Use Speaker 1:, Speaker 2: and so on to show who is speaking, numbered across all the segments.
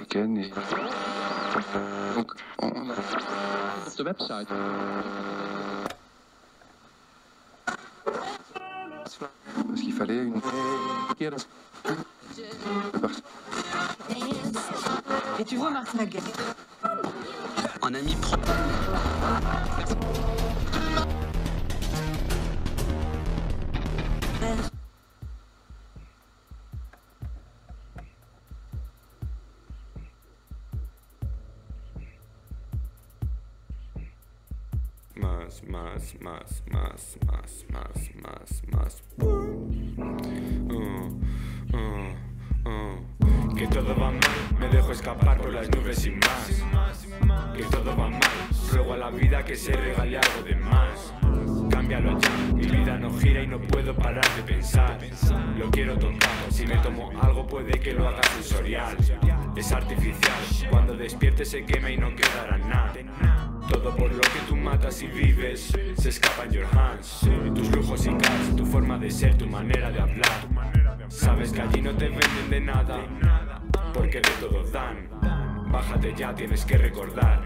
Speaker 1: weekend et donc on a
Speaker 2: de website.
Speaker 1: parce qu'il fallait une
Speaker 3: Et tu vois Martin Lagarde
Speaker 4: Un ami
Speaker 5: Más, más, más, más, más, más, más, más. Uh, uh, uh. Que todo va mal, me dejo escapar por las nubes sin más. Que todo va mal, ruego a la vida que se regale algo de más. Mi vida no gira y no puedo parar de pensar. Lo quiero tocar, si me tomo algo puede que lo haga sensorial. Es artificial, cuando despierte se quema y no quedará nada. Todo por lo que tú matas y vives se escapa en your hands. Tus lujos y cars, tu forma de ser, tu manera de hablar. Sabes que allí no te venden de nada, porque de todo dan. Bájate ya. Tienes que recordar.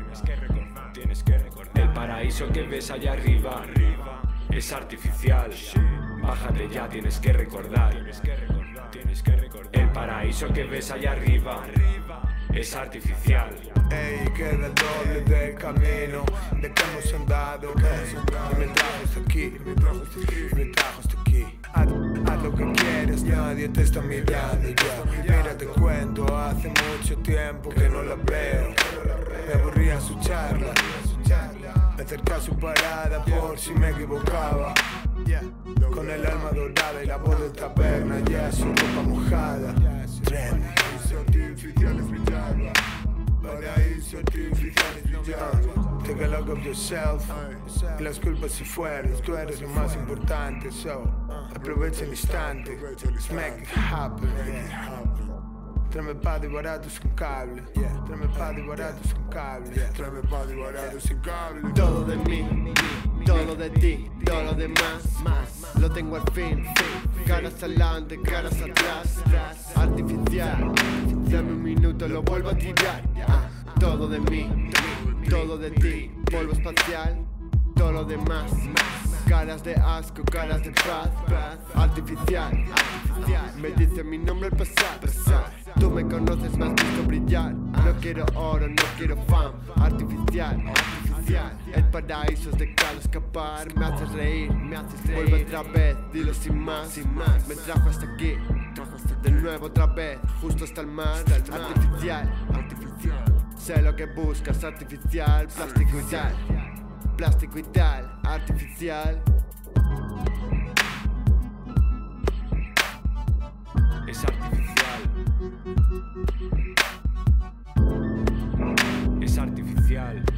Speaker 5: El paraíso que ves allá arriba es artificial. Bájate ya, tienes que recordar. Que. El paraíso que ves allá arriba es artificial.
Speaker 6: Ey, el doble del camino de que hemos andado. Y me trajo hasta aquí, me trajo hasta aquí. Haz, lo que quieres, nadie te está mirando. Mira, te cuento, hace mucho tiempo que no la veo. Me aburría su charla. Me acerqué a su parada por si me equivocaba. Con el alma dorada y la voz de taberna, ya su ropa mojada. Paraíso. Take a look of yourself. Y las culpas si fueres, tú eres lo más importante. So, aprovecha el instante. Let's make it happen. Tráeme paddy baratos con cable. Tráeme paddy baratos con cable. Tráeme paddy baratos sin cable.
Speaker 7: Todo de mí, todo de ti, todo lo demás, más. Lo tengo al fin, caras adelante, caras atrás, artificial. Dame un minuto, lo vuelvo a tirar. Ah, todo de mí, todo de ti, polvo espacial, todo lo demás. Caras de asco, caras de paz, artificial. Me dice mi nombre al pasar. Tú me conoces, me has visto brillar. No quiero oro, no quiero fama. Artificial, artificial. El paraíso es de cada escapar. Me haces reír, me haces reír. Vuelve otra vez, dilo sin más, sin más. Me trajo hasta aquí. De nuevo otra vez, justo hasta el mar. Artificial, artificial. Sé lo que buscas, artificial, plástico y tal. Plástico y tal, artificial.
Speaker 5: Es artificial. Es artificial.